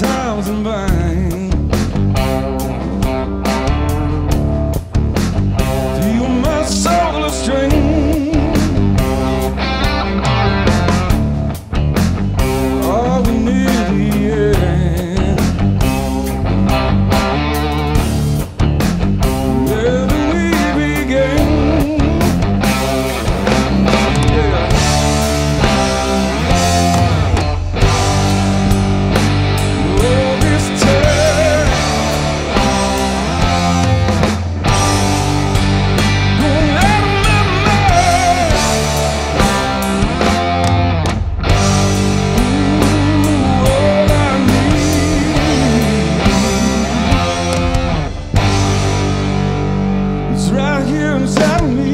times vain. Right here inside me.